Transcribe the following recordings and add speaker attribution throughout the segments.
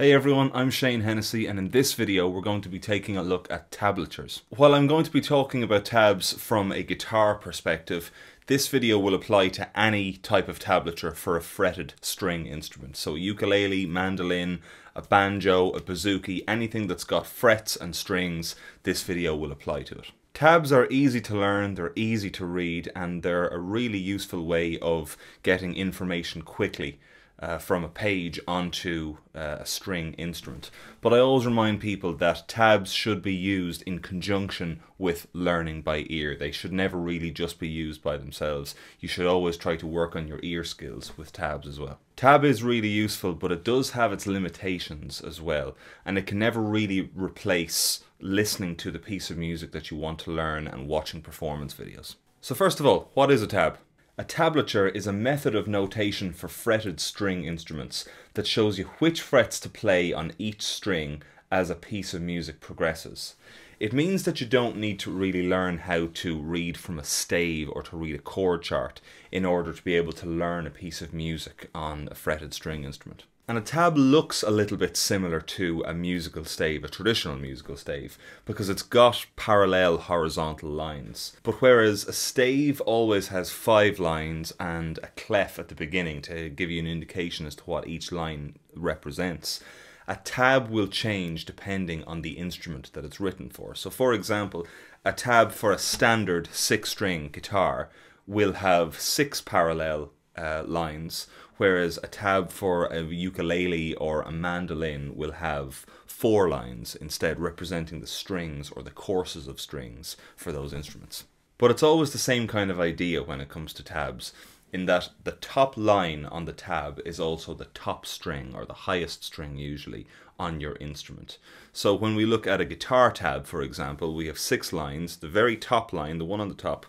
Speaker 1: Hey everyone, I'm Shane Hennessy and in this video we're going to be taking a look at tablatures. While I'm going to be talking about tabs from a guitar perspective, this video will apply to any type of tablature for a fretted string instrument. So ukulele, mandolin, a banjo, a bouzouki, anything that's got frets and strings, this video will apply to it. Tabs are easy to learn, they're easy to read, and they're a really useful way of getting information quickly uh, from a page onto uh, a string instrument. But I always remind people that tabs should be used in conjunction with learning by ear. They should never really just be used by themselves. You should always try to work on your ear skills with tabs as well. Tab is really useful, but it does have its limitations as well, and it can never really replace listening to the piece of music that you want to learn and watching performance videos. So first of all, what is a tab? A tablature is a method of notation for fretted string instruments that shows you which frets to play on each string as a piece of music progresses. It means that you don't need to really learn how to read from a stave or to read a chord chart in order to be able to learn a piece of music on a fretted string instrument. And a tab looks a little bit similar to a musical stave, a traditional musical stave, because it's got parallel horizontal lines. But whereas a stave always has five lines and a clef at the beginning to give you an indication as to what each line represents, a tab will change depending on the instrument that it's written for. So for example, a tab for a standard six string guitar will have six parallel uh, lines, whereas a tab for a ukulele or a mandolin will have four lines instead representing the strings or the courses of strings for those instruments. But it's always the same kind of idea when it comes to tabs, in that the top line on the tab is also the top string or the highest string usually on your instrument. So when we look at a guitar tab, for example, we have six lines. The very top line, the one on the top,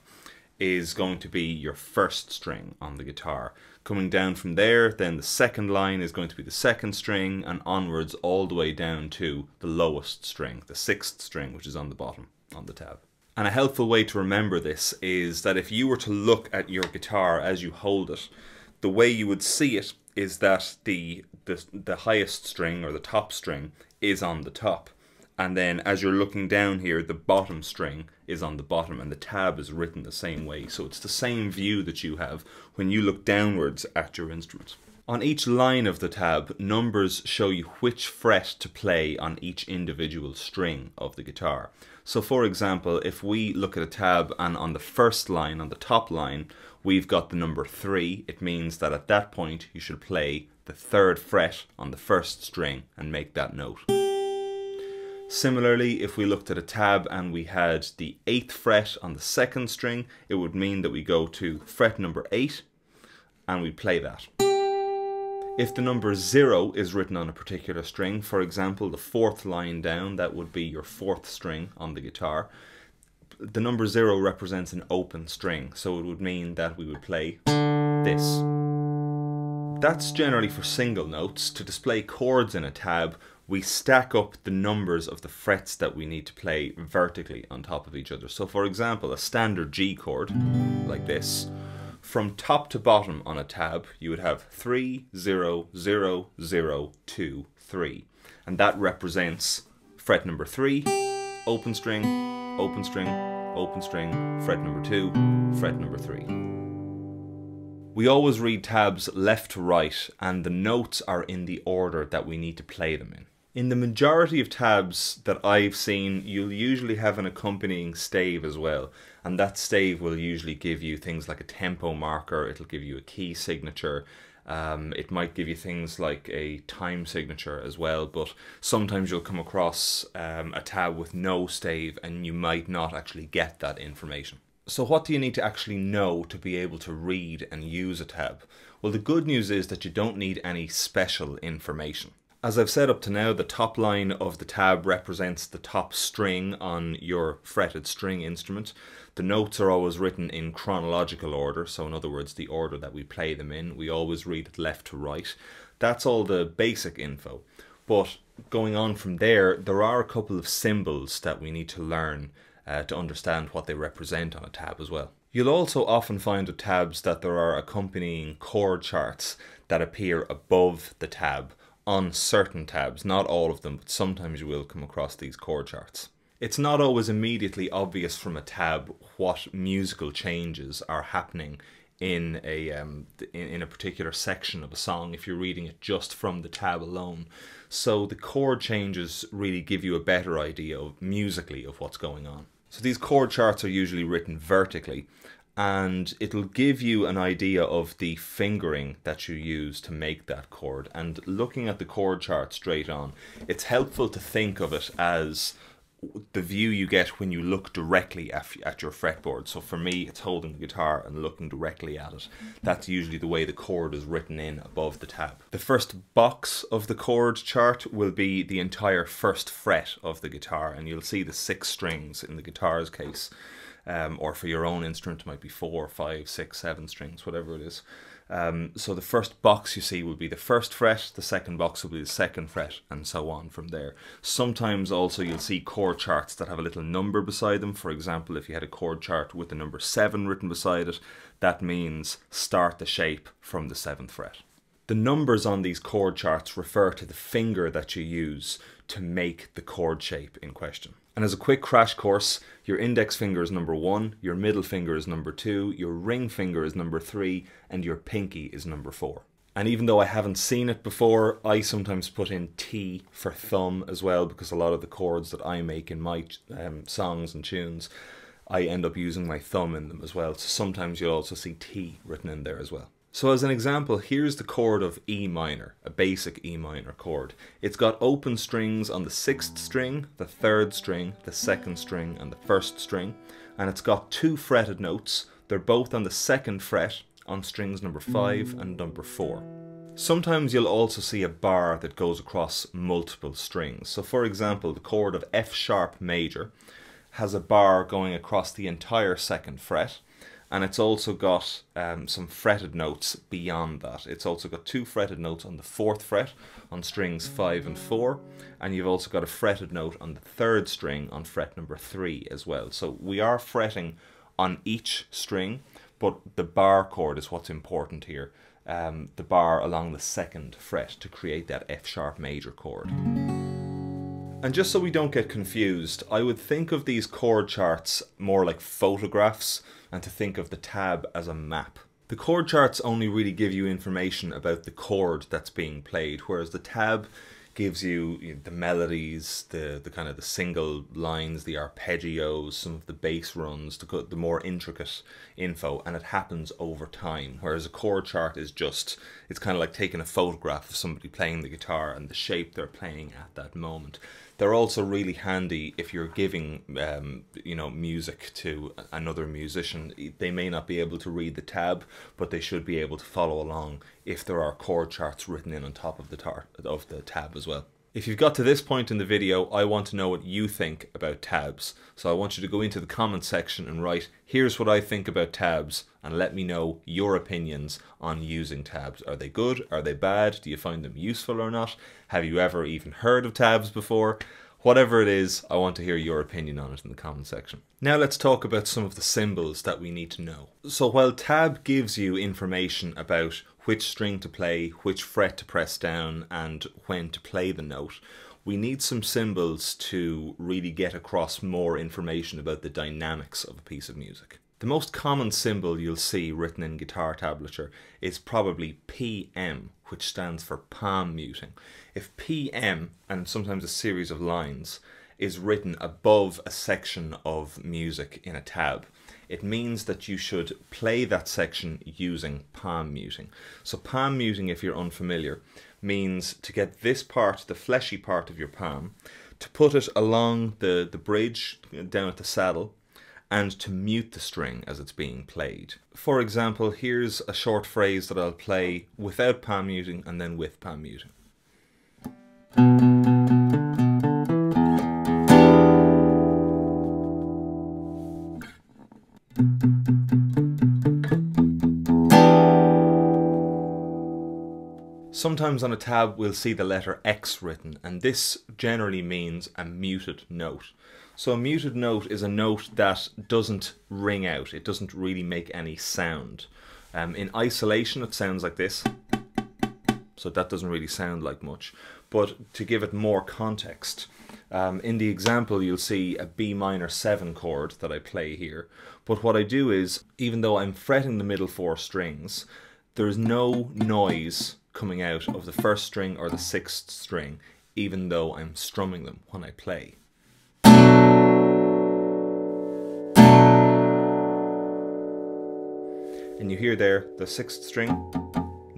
Speaker 1: is going to be your first string on the guitar. Coming down from there, then the second line is going to be the second string and onwards all the way down to the lowest string, the sixth string, which is on the bottom on the tab. And a helpful way to remember this is that if you were to look at your guitar as you hold it, the way you would see it is that the, the, the highest string or the top string is on the top and then as you're looking down here the bottom string is on the bottom and the tab is written the same way so it's the same view that you have when you look downwards at your instrument. On each line of the tab, numbers show you which fret to play on each individual string of the guitar. So for example, if we look at a tab and on the first line, on the top line, we've got the number 3, it means that at that point you should play the third fret on the first string and make that note. Similarly, if we looked at a tab and we had the 8th fret on the second string, it would mean that we go to fret number 8 and we play that. If the number 0 is written on a particular string, for example the fourth line down, that would be your fourth string on the guitar, the number 0 represents an open string, so it would mean that we would play this. That's generally for single notes. To display chords in a tab, we stack up the numbers of the frets that we need to play vertically on top of each other. So for example, a standard G chord, like this, from top to bottom on a tab, you would have 3, 0, 0, 0, 2, 3. And that represents fret number 3, open string, open string, open string, fret number 2, fret number 3. We always read tabs left to right and the notes are in the order that we need to play them in. In the majority of tabs that I've seen, you'll usually have an accompanying stave as well. And that stave will usually give you things like a tempo marker, it'll give you a key signature, um, it might give you things like a time signature as well, but sometimes you'll come across um, a tab with no stave and you might not actually get that information. So what do you need to actually know to be able to read and use a tab? Well, the good news is that you don't need any special information. As I've said up to now, the top line of the tab represents the top string on your fretted string instrument. The notes are always written in chronological order, so in other words, the order that we play them in. We always read it left to right. That's all the basic info. But going on from there, there are a couple of symbols that we need to learn uh, to understand what they represent on a tab as well. You'll also often find with tabs that there are accompanying chord charts that appear above the tab on certain tabs, not all of them, but sometimes you will come across these chord charts. It's not always immediately obvious from a tab what musical changes are happening in a um, in, a particular section of a song if you're reading it just from the tab alone. So the chord changes really give you a better idea of musically of what's going on. So these chord charts are usually written vertically and it'll give you an idea of the fingering that you use to make that chord. And looking at the chord chart straight on, it's helpful to think of it as the view you get when you look directly at, at your fretboard. So for me, it's holding the guitar and looking directly at it. That's usually the way the chord is written in above the tab. The first box of the chord chart will be the entire first fret of the guitar, and you'll see the six strings in the guitar's case. Um, or for your own instrument, it might be four, five, six, seven strings, whatever it is. Um, so the first box you see will be the first fret, the second box will be the second fret, and so on from there. Sometimes also you'll see chord charts that have a little number beside them. For example, if you had a chord chart with the number 7 written beside it, that means start the shape from the 7th fret. The numbers on these chord charts refer to the finger that you use to make the chord shape in question. And as a quick crash course, your index finger is number one, your middle finger is number two, your ring finger is number three, and your pinky is number four. And even though I haven't seen it before, I sometimes put in T for thumb as well because a lot of the chords that I make in my um, songs and tunes, I end up using my thumb in them as well. So sometimes you'll also see T written in there as well. So as an example, here's the chord of E minor, a basic E minor chord. It's got open strings on the sixth string, the third string, the second string, and the first string, and it's got two fretted notes. They're both on the second fret on strings number five and number four. Sometimes you'll also see a bar that goes across multiple strings. So for example, the chord of F sharp major has a bar going across the entire second fret, and it's also got um, some fretted notes beyond that. It's also got two fretted notes on the fourth fret on strings five and four, and you've also got a fretted note on the third string on fret number three as well. So we are fretting on each string, but the bar chord is what's important here. Um, the bar along the second fret to create that F sharp major chord. And just so we don't get confused, I would think of these chord charts more like photographs and to think of the tab as a map. The chord charts only really give you information about the chord that's being played, whereas the tab gives you, the melodies, the the kind of the single lines, the arpeggios, some of the bass runs, the the more intricate info, and it happens over time. Whereas a chord chart is just it's kind of like taking a photograph of somebody playing the guitar and the shape they're playing at that moment. They're also really handy if you're giving um, you know music to another musician. They may not be able to read the tab, but they should be able to follow along if there are chord charts written in on top of the tar- of the tab as well. If you've got to this point in the video, I want to know what you think about tabs. So I want you to go into the comment section and write, here's what I think about tabs, and let me know your opinions on using tabs. Are they good? Are they bad? Do you find them useful or not? Have you ever even heard of tabs before? Whatever it is, I want to hear your opinion on it in the comment section. Now let's talk about some of the symbols that we need to know. So while tab gives you information about which string to play, which fret to press down, and when to play the note, we need some symbols to really get across more information about the dynamics of a piece of music. The most common symbol you'll see written in guitar tablature is probably PM, which stands for palm muting. If PM, and sometimes a series of lines, is written above a section of music in a tab, it means that you should play that section using palm muting. So palm muting, if you're unfamiliar, means to get this part, the fleshy part of your palm, to put it along the, the bridge down at the saddle and to mute the string as it's being played. For example, here's a short phrase that I'll play without palm muting and then with palm muting. Sometimes on a tab we'll see the letter X written and this generally means a muted note. So a muted note is a note that doesn't ring out. It doesn't really make any sound. Um, in isolation, it sounds like this. so that doesn't really sound like much. But to give it more context, um, in the example you'll see a B minor 7 chord that I play here. But what I do is, even though I'm fretting the middle four strings, there's no noise coming out of the first string or the sixth string, even though I'm strumming them when I play. And you hear there the sixth string,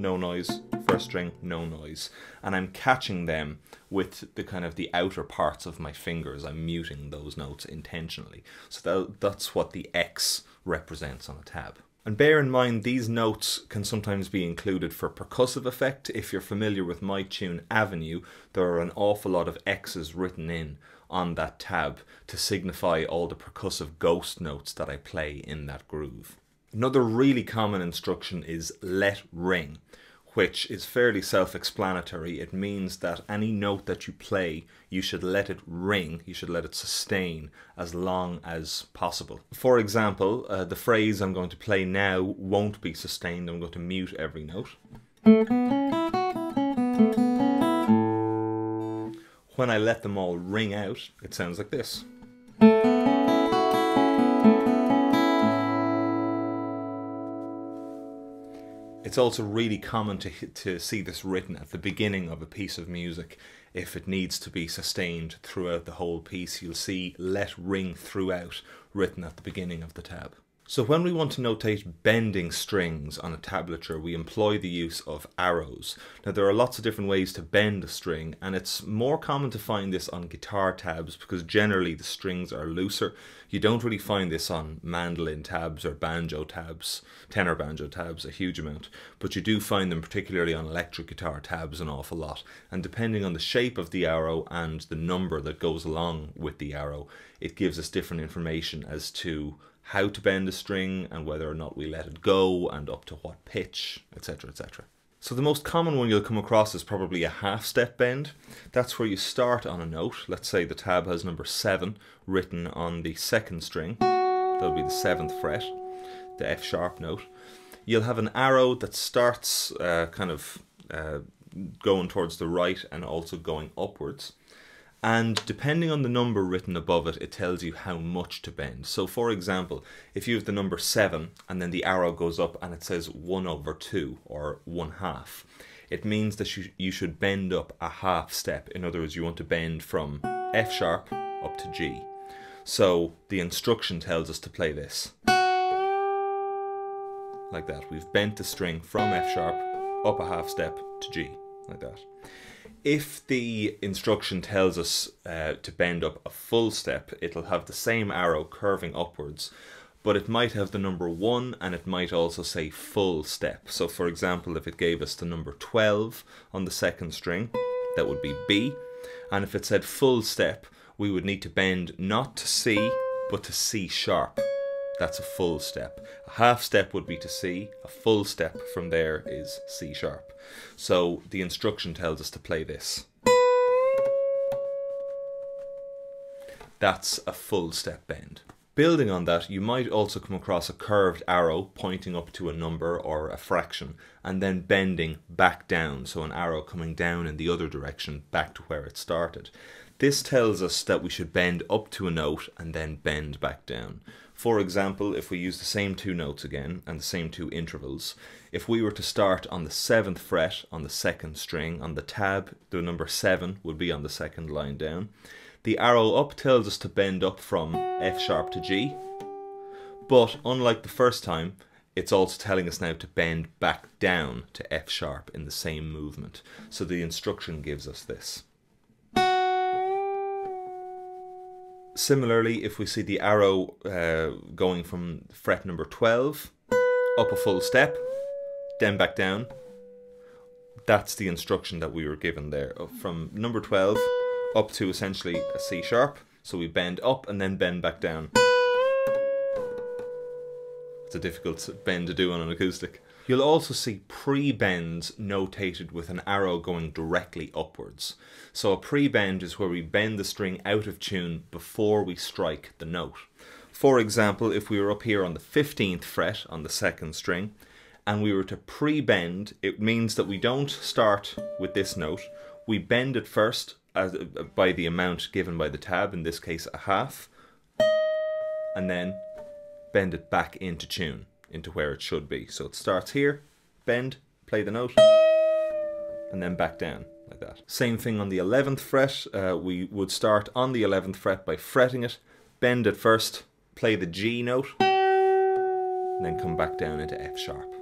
Speaker 1: no noise, first string, no noise. And I'm catching them with the kind of the outer parts of my fingers. I'm muting those notes intentionally. So that, that's what the X represents on a tab. And bear in mind, these notes can sometimes be included for percussive effect. If you're familiar with my tune Avenue, there are an awful lot of X's written in on that tab to signify all the percussive ghost notes that I play in that groove. Another really common instruction is let ring, which is fairly self-explanatory. It means that any note that you play, you should let it ring, you should let it sustain as long as possible. For example, uh, the phrase I'm going to play now won't be sustained. I'm going to mute every note. When I let them all ring out, it sounds like this. It's also really common to, to see this written at the beginning of a piece of music. If it needs to be sustained throughout the whole piece, you'll see let ring throughout written at the beginning of the tab. So when we want to notate bending strings on a tablature, we employ the use of arrows. Now there are lots of different ways to bend a string and it's more common to find this on guitar tabs because generally the strings are looser. You don't really find this on mandolin tabs or banjo tabs, tenor banjo tabs a huge amount, but you do find them particularly on electric guitar tabs an awful lot. And depending on the shape of the arrow and the number that goes along with the arrow, it gives us different information as to how to bend a string and whether or not we let it go and up to what pitch, etc. etc. So the most common one you'll come across is probably a half step bend. That's where you start on a note. Let's say the tab has number 7 written on the second string. That'll be the 7th fret, the F sharp note. You'll have an arrow that starts uh, kind of uh, going towards the right and also going upwards and depending on the number written above it, it tells you how much to bend. So for example, if you have the number 7 and then the arrow goes up and it says 1 over 2 or 1 half, it means that you, you should bend up a half step. In other words, you want to bend from F sharp up to G. So the instruction tells us to play this. Like that. We've bent the string from F sharp up a half step to G. Like that if the instruction tells us uh, to bend up a full step, it'll have the same arrow curving upwards, but it might have the number 1 and it might also say full step. So for example, if it gave us the number 12 on the second string, that would be B. And if it said full step, we would need to bend not to C, but to C sharp. That's a full step. A half step would be to C, a full step from there is C sharp. So the instruction tells us to play this. That's a full step bend. Building on that, you might also come across a curved arrow pointing up to a number or a fraction and then bending back down, so an arrow coming down in the other direction back to where it started. This tells us that we should bend up to a note and then bend back down. For example, if we use the same two notes again and the same two intervals, if we were to start on the 7th fret on the second string on the tab, the number 7 would be on the second line down. The arrow up tells us to bend up from F sharp to G, but unlike the first time, it's also telling us now to bend back down to F sharp in the same movement. So the instruction gives us this. Similarly, if we see the arrow uh, going from fret number 12 up a full step, then back down, that's the instruction that we were given there. Uh, from number 12 up to essentially a C sharp. So we bend up and then bend back down. It's a difficult bend to do on an acoustic. You'll also see pre-bends notated with an arrow going directly upwards. So a pre-bend is where we bend the string out of tune before we strike the note. For example, if we were up here on the 15th fret on the second string, and we were to pre-bend, it means that we don't start with this note. We bend it first as, by the amount given by the tab, in this case a half, and then bend it back into tune, into where it should be. So it starts here, bend, play the note, and then back down like that. Same thing on the 11th fret. Uh, we would start on the 11th fret by fretting it, bend it first, play the G note, and then come back down into F sharp.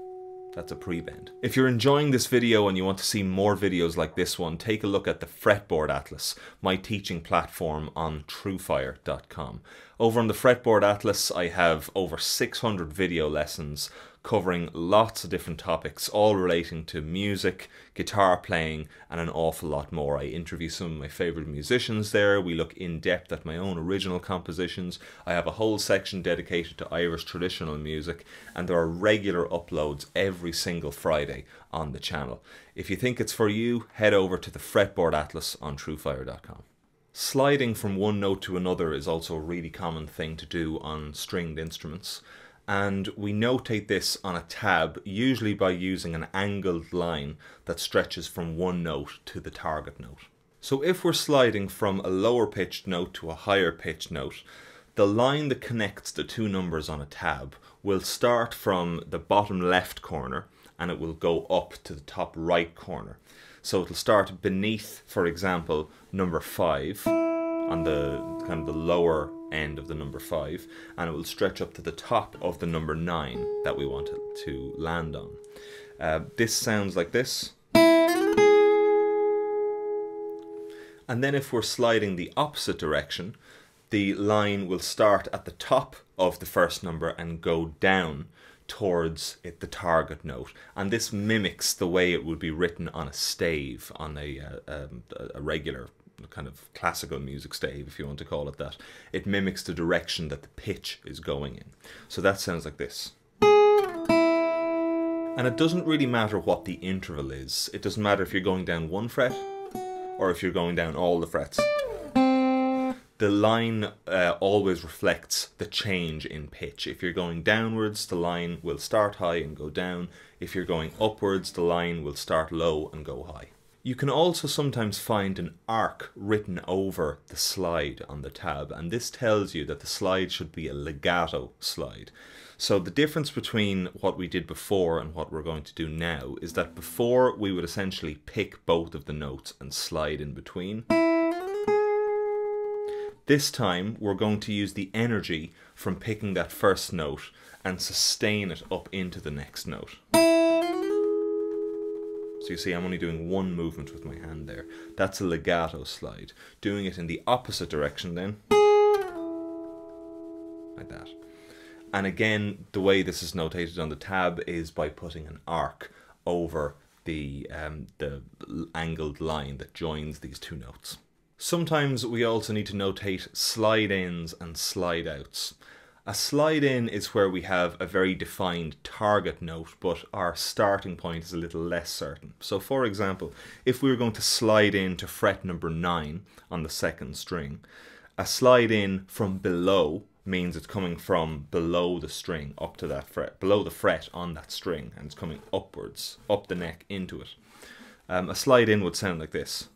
Speaker 1: That's a pre-bend. If you're enjoying this video and you want to see more videos like this one, take a look at the Fretboard Atlas, my teaching platform on truefire.com. Over on the Fretboard Atlas, I have over 600 video lessons covering lots of different topics, all relating to music, guitar playing, and an awful lot more. I interview some of my favourite musicians there. We look in depth at my own original compositions. I have a whole section dedicated to Irish traditional music, and there are regular uploads every single Friday on the channel. If you think it's for you, head over to the Fretboard Atlas on truefire.com. Sliding from one note to another is also a really common thing to do on stringed instruments and we notate this on a tab usually by using an angled line that stretches from one note to the target note. So if we're sliding from a lower pitched note to a higher pitched note, the line that connects the two numbers on a tab will start from the bottom left corner and it will go up to the top right corner. So it'll start beneath, for example, number 5 on the kind of the lower end of the number 5 and it will stretch up to the top of the number 9 that we want it to land on. Uh, this sounds like this. And then if we're sliding the opposite direction, the line will start at the top of the first number and go down towards it, the target note. And this mimics the way it would be written on a stave, on a, uh, um, a regular kind of classical music stave, if you want to call it that. It mimics the direction that the pitch is going in. So that sounds like this. And it doesn't really matter what the interval is. It doesn't matter if you're going down one fret or if you're going down all the frets. The line uh, always reflects the change in pitch. If you're going downwards, the line will start high and go down. If you're going upwards, the line will start low and go high. You can also sometimes find an arc written over the slide on the tab and this tells you that the slide should be a legato slide. So the difference between what we did before and what we're going to do now is that before we would essentially pick both of the notes and slide in between. This time we're going to use the energy from picking that first note and sustain it up into the next note. So you see I'm only doing one movement with my hand there. That's a legato slide. Doing it in the opposite direction then, like that. And again, the way this is notated on the tab is by putting an arc over the, um, the angled line that joins these two notes. Sometimes we also need to notate slide ins and slide outs. A slide in is where we have a very defined target note, but our starting point is a little less certain. So for example, if we were going to slide in to fret number 9 on the second string, a slide in from below means it's coming from below the string up to that fret, below the fret on that string, and it's coming upwards, up the neck into it. Um, a slide in would sound like this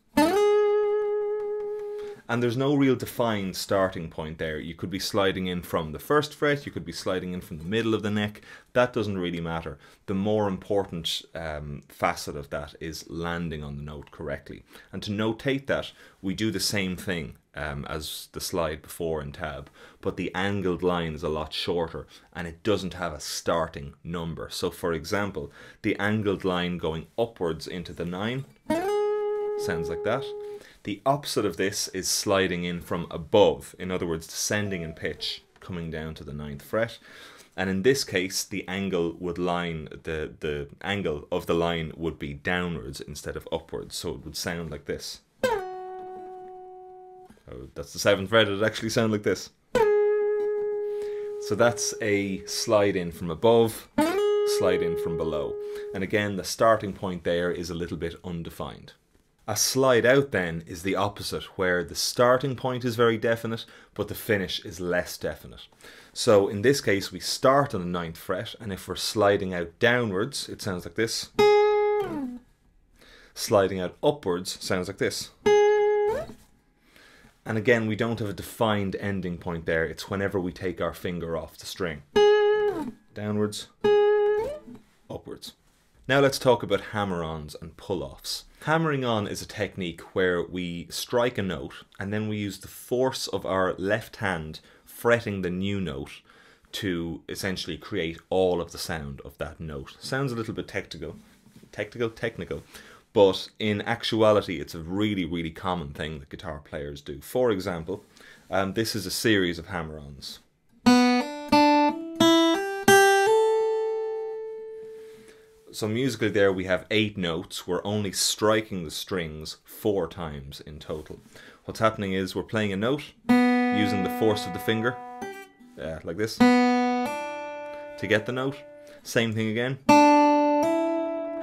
Speaker 1: and there's no real defined starting point there. You could be sliding in from the first fret, you could be sliding in from the middle of the neck. That doesn't really matter. The more important um, facet of that is landing on the note correctly. And to notate that, we do the same thing um, as the slide before in tab, but the angled line is a lot shorter and it doesn't have a starting number. So for example, the angled line going upwards into the 9 sounds like that the opposite of this is sliding in from above, in other words, descending in pitch, coming down to the ninth fret. And in this case, the angle would line, the, the angle of the line would be downwards instead of upwards, so it would sound like this. Oh, that's the seventh fret, it would actually sound like this. So that's a slide in from above, slide in from below. And again, the starting point there is a little bit undefined. A slide out then is the opposite, where the starting point is very definite, but the finish is less definite. So in this case, we start on the ninth fret, and if we're sliding out downwards, it sounds like this. Sliding out upwards sounds like this. And again, we don't have a defined ending point there. It's whenever we take our finger off the string. Downwards, upwards. Now let's talk about hammer-ons and pull-offs. Hammering on is a technique where we strike a note and then we use the force of our left hand fretting the new note to essentially create all of the sound of that note. Sounds a little bit technical, technical, technical, but in actuality, it's a really, really common thing that guitar players do. For example, um, this is a series of hammer-ons. So musically there we have eight notes. We're only striking the strings four times in total. What's happening is we're playing a note using the force of the finger, uh, like this, to get the note. Same thing again.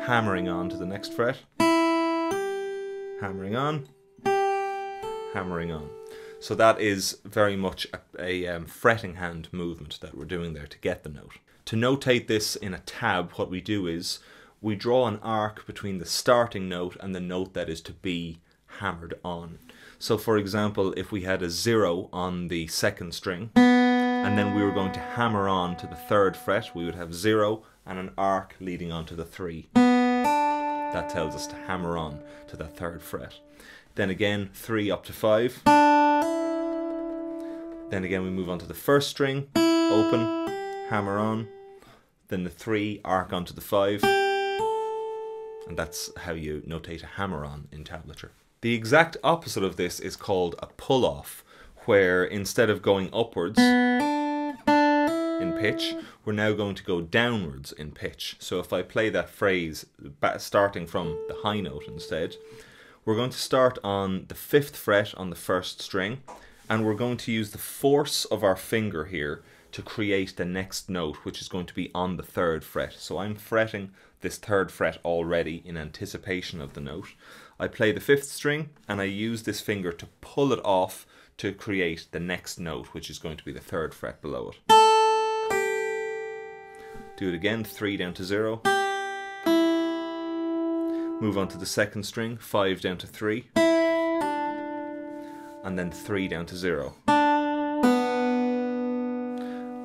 Speaker 1: Hammering on to the next fret. Hammering on. Hammering on. So that is very much a, a um, fretting hand movement that we're doing there to get the note. To notate this in a tab, what we do is we draw an arc between the starting note and the note that is to be hammered on. So for example, if we had a zero on the second string, and then we were going to hammer on to the third fret, we would have zero and an arc leading on to the three. That tells us to hammer on to the third fret. Then again, three up to five. Then again, we move on to the first string, open, hammer on, then the three arc onto the five, and that's how you notate a hammer on in tablature. The exact opposite of this is called a pull off, where instead of going upwards in pitch, we're now going to go downwards in pitch. So if I play that phrase starting from the high note instead, we're going to start on the fifth fret on the first string, and we're going to use the force of our finger here to create the next note, which is going to be on the third fret. So I'm fretting this third fret already in anticipation of the note. I play the fifth string and I use this finger to pull it off to create the next note, which is going to be the third fret below it. Do it again, three down to zero. Move on to the second string, five down to three. And then three down to zero.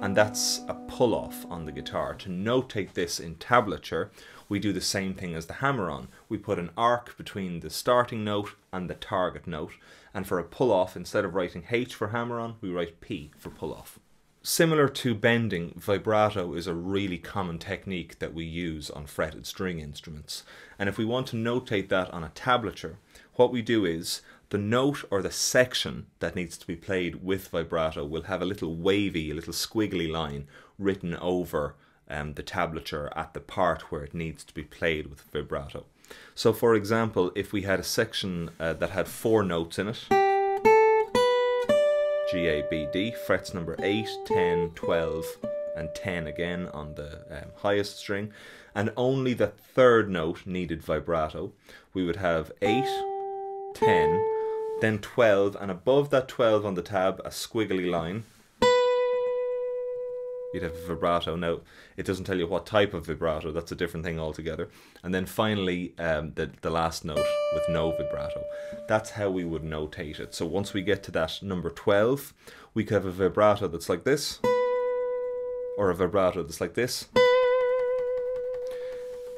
Speaker 1: And that's a pull off on the guitar. To notate this in tablature, we do the same thing as the hammer on. We put an arc between the starting note and the target note. And for a pull off, instead of writing H for hammer on, we write P for pull off. Similar to bending, vibrato is a really common technique that we use on fretted string instruments. And if we want to notate that on a tablature, what we do is the note or the section that needs to be played with vibrato will have a little wavy, a little squiggly line written over um, the tablature at the part where it needs to be played with vibrato. So for example, if we had a section uh, that had four notes in it, G, A, B, D, frets number 8, 10, 12 and 10 again on the um, highest string, and only the third note needed vibrato, we would have 8, 10, then 12, and above that 12 on the tab, a squiggly line, you'd have a vibrato. Now, it doesn't tell you what type of vibrato, that's a different thing altogether. And then finally, um, the, the last note with no vibrato. That's how we would notate it. So once we get to that number 12, we could have a vibrato that's like this, or a vibrato that's like this.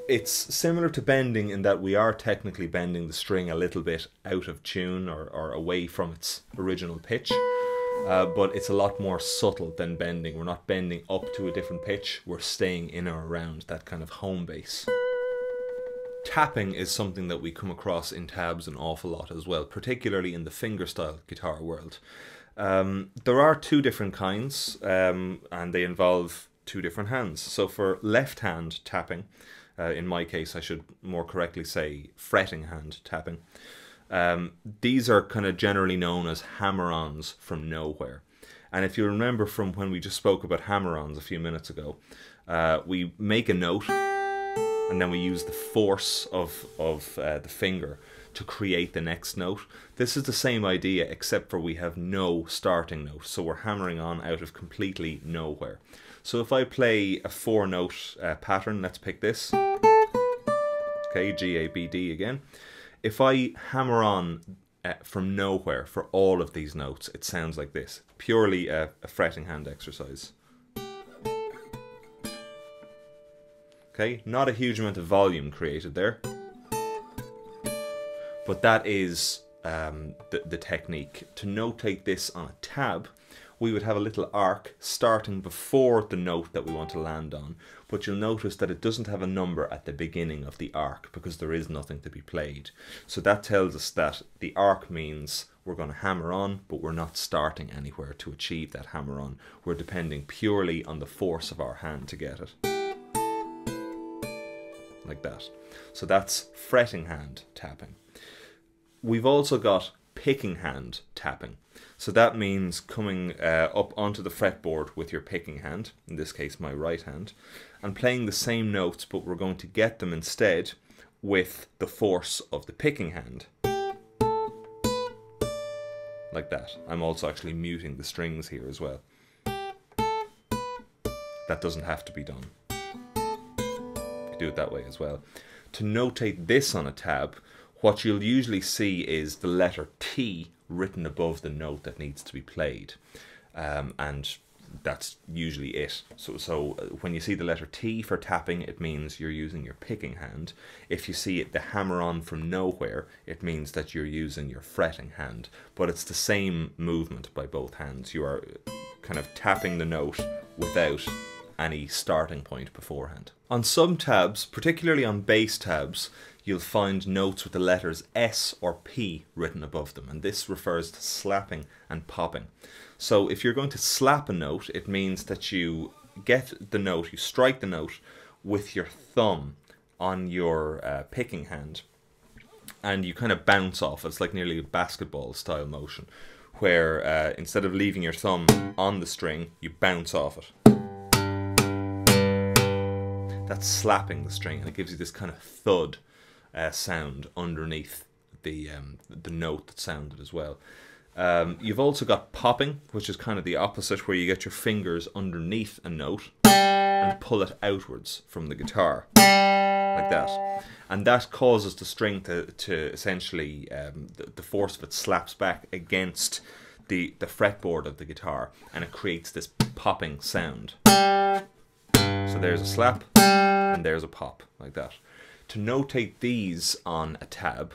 Speaker 1: It's similar to bending in that we are technically bending the string a little bit out of tune or, or away from its original pitch. Uh, but it's a lot more subtle than bending. We're not bending up to a different pitch, we're staying in or around that kind of home base. Tapping is something that we come across in tabs an awful lot as well, particularly in the fingerstyle guitar world. Um, there are two different kinds, um, and they involve two different hands. So for left hand tapping, uh, in my case, I should more correctly say fretting hand tapping. Um, these are kind of generally known as hammer-ons from nowhere. And if you remember from when we just spoke about hammer-ons a few minutes ago, uh, we make a note and then we use the force of, of uh, the finger to create the next note. This is the same idea except for we have no starting note. So we're hammering on out of completely nowhere. So if I play a four note uh, pattern, let's pick this. Okay, G, A, B, D again. If I hammer on uh, from nowhere for all of these notes, it sounds like this. Purely a, a fretting hand exercise. Okay, not a huge amount of volume created there. But that is um, the, the technique. To notate this on a tab, we would have a little arc starting before the note that we want to land on. But you'll notice that it doesn't have a number at the beginning of the arc because there is nothing to be played. So that tells us that the arc means we're going to hammer on, but we're not starting anywhere to achieve that hammer on. We're depending purely on the force of our hand to get it like that. So that's fretting hand tapping. We've also got picking hand tapping. So that means coming uh, up onto the fretboard with your picking hand, in this case my right hand, and playing the same notes, but we're going to get them instead with the force of the picking hand. Like that. I'm also actually muting the strings here as well. That doesn't have to be done do it that way as well. To notate this on a tab, what you'll usually see is the letter T written above the note that needs to be played. Um, and that's usually it. So, so uh, when you see the letter T for tapping, it means you're using your picking hand. If you see it, the hammer on from nowhere, it means that you're using your fretting hand. But it's the same movement by both hands. You are kind of tapping the note without any starting point beforehand. On some tabs, particularly on bass tabs, you'll find notes with the letters S or P written above them, and this refers to slapping and popping. So if you're going to slap a note, it means that you get the note, you strike the note with your thumb on your uh, picking hand, and you kind of bounce off. It's like nearly a basketball style motion, where uh, instead of leaving your thumb on the string, you bounce off it that's slapping the string, and it gives you this kind of thud uh, sound underneath the um, the note that sounded as well. Um, you've also got popping, which is kind of the opposite, where you get your fingers underneath a note and pull it outwards from the guitar, like that. And that causes the string to, to essentially, um, the, the force of it slaps back against the, the fretboard of the guitar, and it creates this popping sound. So there's a slap, and there's a pop, like that. To notate these on a tab,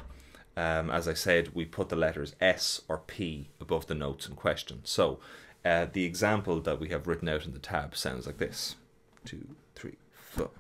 Speaker 1: um, as I said, we put the letters S or P above the notes in question. So uh, the example that we have written out in the tab sounds like this. Two, three, four.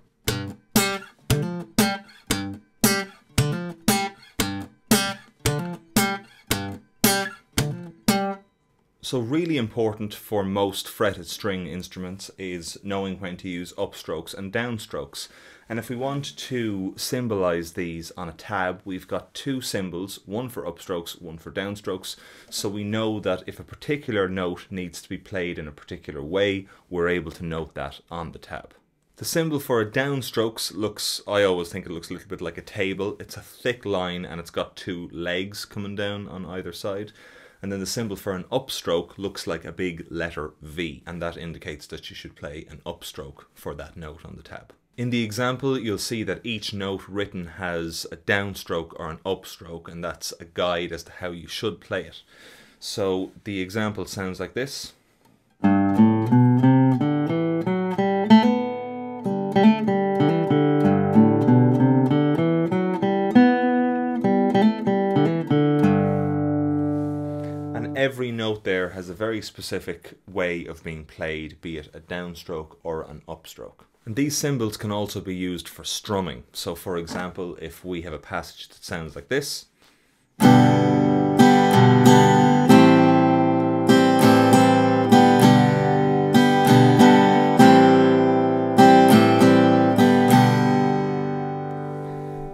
Speaker 1: So really important for most fretted string instruments is knowing when to use upstrokes and downstrokes. And if we want to symbolize these on a tab, we've got two symbols, one for upstrokes, one for downstrokes. So we know that if a particular note needs to be played in a particular way, we're able to note that on the tab. The symbol for a downstrokes looks, I always think it looks a little bit like a table. It's a thick line and it's got two legs coming down on either side and then the symbol for an upstroke looks like a big letter V, and that indicates that you should play an upstroke for that note on the tab. In the example, you'll see that each note written has a downstroke or an upstroke, and that's a guide as to how you should play it. So the example sounds like this. Has a very specific way of being played, be it a downstroke or an upstroke. And these symbols can also be used for strumming. So for example, if we have a passage that sounds like this,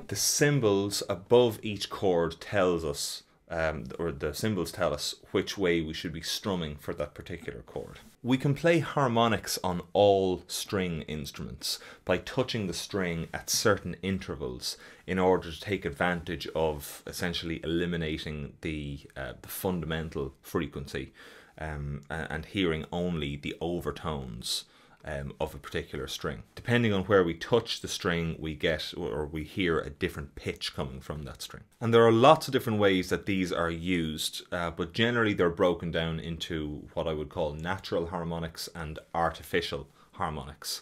Speaker 1: the symbols above each chord tells us um, or the symbols tell us which way we should be strumming for that particular chord. We can play harmonics on all string instruments by touching the string at certain intervals in order to take advantage of essentially eliminating the, uh, the fundamental frequency um, and hearing only the overtones um, of a particular string. Depending on where we touch the string, we get or we hear a different pitch coming from that string. And there are lots of different ways that these are used, uh, but generally they're broken down into what I would call natural harmonics and artificial harmonics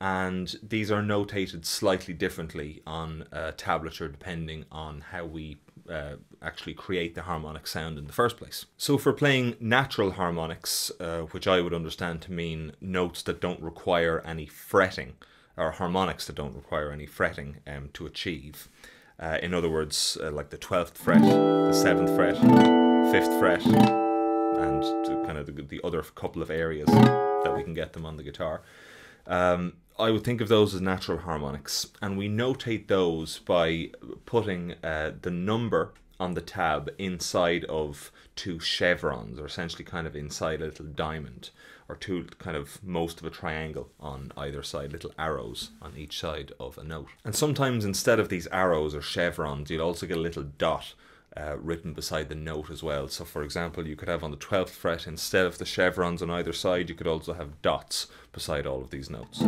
Speaker 1: and these are notated slightly differently on a tablature depending on how we uh, actually create the harmonic sound in the first place. So for playing natural harmonics, uh, which I would understand to mean notes that don't require any fretting, or harmonics that don't require any fretting um, to achieve. Uh, in other words, uh, like the 12th fret, the 7th fret, 5th fret, and kind of the, the other couple of areas that we can get them on the guitar. Um, I would think of those as natural harmonics, and we notate those by putting uh, the number on the tab inside of two chevrons, or essentially kind of inside a little diamond, or two kind of most of a triangle on either side, little arrows on each side of a note. And sometimes instead of these arrows or chevrons, you'll also get a little dot uh, written beside the note as well. So, for example, you could have on the 12th fret, instead of the chevrons on either side, you could also have dots beside all of these notes.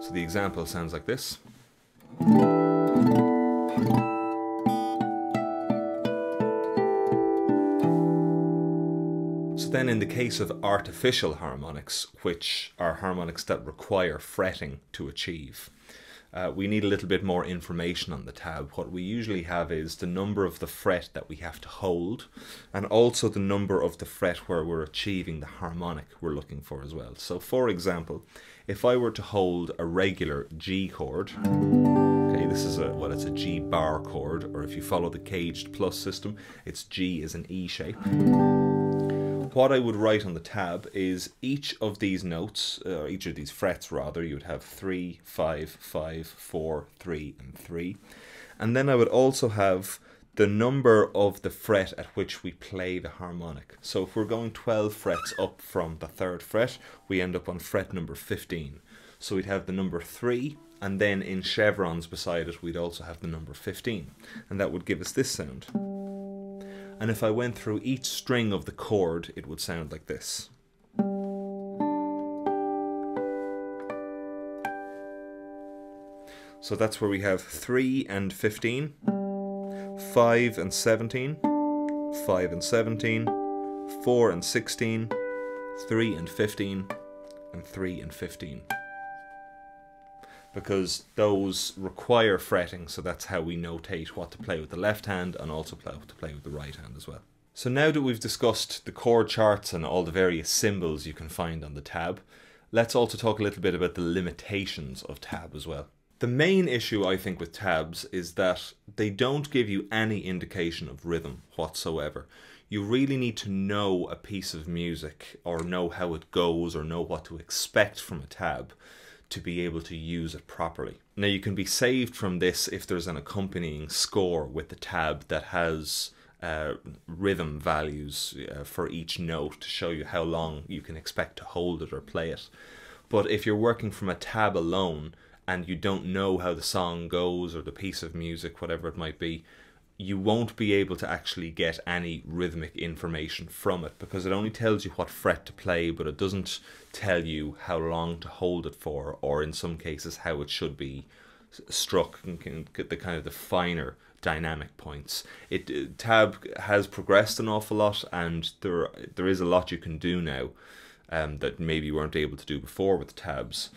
Speaker 1: So the example sounds like this. Then in the case of artificial harmonics, which are harmonics that require fretting to achieve, uh, we need a little bit more information on the tab. What we usually have is the number of the fret that we have to hold, and also the number of the fret where we're achieving the harmonic we're looking for as well. So for example, if I were to hold a regular G chord, okay, this is a, well, it's a G bar chord, or if you follow the CAGED plus system, it's G is an E shape what I would write on the tab is each of these notes, or uh, each of these frets rather, you would have 3, 5, 5, 4, 3, and 3. And then I would also have the number of the fret at which we play the harmonic. So if we're going 12 frets up from the third fret, we end up on fret number 15. So we'd have the number 3, and then in chevrons beside it, we'd also have the number 15. And that would give us this sound and if I went through each string of the chord, it would sound like this. So that's where we have 3 and 15, 5 and 17, 5 and 17, 4 and 16, 3 and 15, and 3 and 15 because those require fretting, so that's how we notate what to play with the left hand and also play to play with the right hand as well. So now that we've discussed the chord charts and all the various symbols you can find on the tab, let's also talk a little bit about the limitations of tab as well. The main issue I think with tabs is that they don't give you any indication of rhythm whatsoever. You really need to know a piece of music or know how it goes or know what to expect from a tab to be able to use it properly. Now you can be saved from this if there's an accompanying score with the tab that has uh, rhythm values uh, for each note to show you how long you can expect to hold it or play it. But if you're working from a tab alone and you don't know how the song goes or the piece of music, whatever it might be, you won't be able to actually get any rhythmic information from it because it only tells you what fret to play, but it doesn't tell you how long to hold it for, or in some cases how it should be struck and can get the kind of the finer dynamic points. It uh, tab has progressed an awful lot, and there there is a lot you can do now um, that maybe you weren't able to do before with tabs.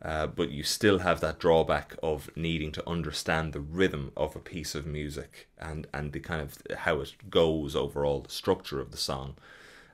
Speaker 1: Uh, but you still have that drawback of needing to understand the rhythm of a piece of music and, and the kind of how it goes overall, the structure of the song,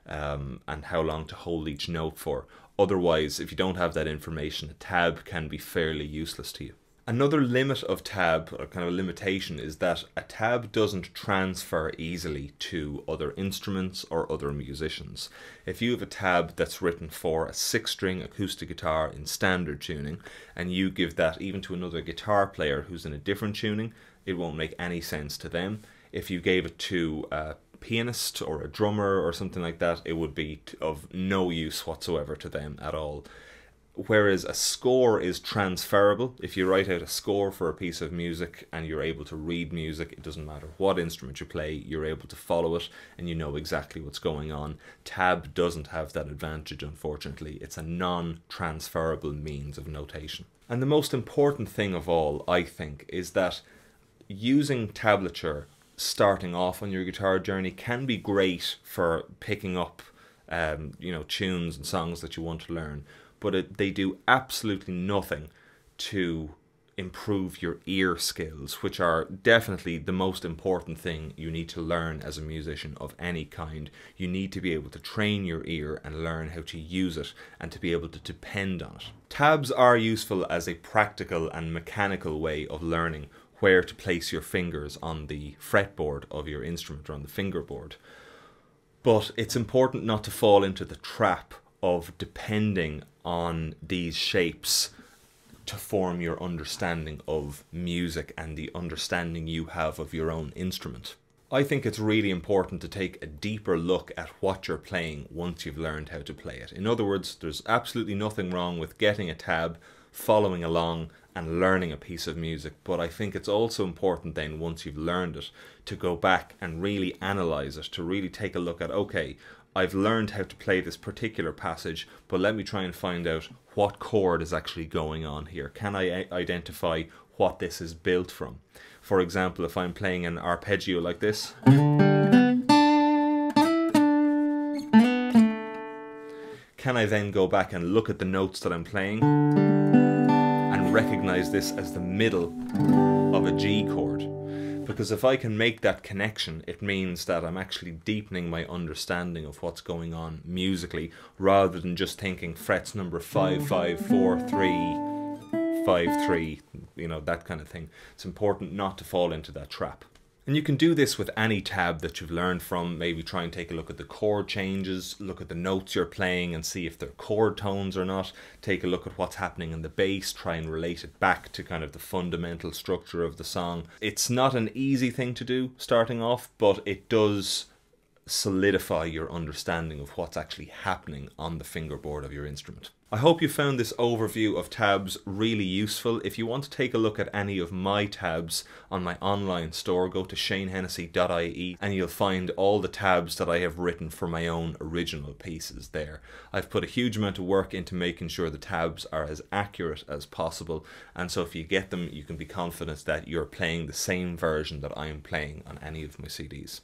Speaker 1: um, and how long to hold each note for. Otherwise, if you don't have that information, a tab can be fairly useless to you. Another limit of tab, or kind of a limitation, is that a tab doesn't transfer easily to other instruments or other musicians. If you have a tab that's written for a six string acoustic guitar in standard tuning, and you give that even to another guitar player who's in a different tuning, it won't make any sense to them. If you gave it to a pianist or a drummer or something like that, it would be of no use whatsoever to them at all whereas a score is transferable. If you write out a score for a piece of music and you're able to read music, it doesn't matter what instrument you play, you're able to follow it and you know exactly what's going on. Tab doesn't have that advantage, unfortunately. It's a non transferable means of notation. And the most important thing of all, I think, is that using tablature starting off on your guitar journey can be great for picking up um, you know tunes and songs that you want to learn but it, they do absolutely nothing to improve your ear skills, which are definitely the most important thing you need to learn as a musician of any kind. You need to be able to train your ear and learn how to use it and to be able to depend on it. Tabs are useful as a practical and mechanical way of learning where to place your fingers on the fretboard of your instrument or on the fingerboard. But it's important not to fall into the trap of depending on these shapes to form your understanding of music and the understanding you have of your own instrument. I think it's really important to take a deeper look at what you're playing once you've learned how to play it. In other words, there's absolutely nothing wrong with getting a tab, following along, and learning a piece of music, but I think it's also important then, once you've learned it, to go back and really analyze it, to really take a look at okay, I've learned how to play this particular passage, but let me try and find out what chord is actually going on here. Can I identify what this is built from? For example, if I'm playing an arpeggio like this, can I then go back and look at the notes that I'm playing recognize this as the middle of a G chord? Because if I can make that connection, it means that I'm actually deepening my understanding of what's going on musically rather than just thinking frets number five, five, four, three, five, three, you know, that kind of thing. It's important not to fall into that trap. And you can do this with any tab that you've learned from. Maybe try and take a look at the chord changes, look at the notes you're playing and see if they're chord tones or not. Take a look at what's happening in the bass, try and relate it back to kind of the fundamental structure of the song. It's not an easy thing to do starting off, but it does solidify your understanding of what's actually happening on the fingerboard of your instrument. I hope you found this overview of tabs really useful. If you want to take a look at any of my tabs on my online store, go to shaneHennessy.ie and you'll find all the tabs that I have written for my own original pieces there. I've put a huge amount of work into making sure the tabs are as accurate as possible and so if you get them you can be confident that you're playing the same version that I am playing on any of my CDs.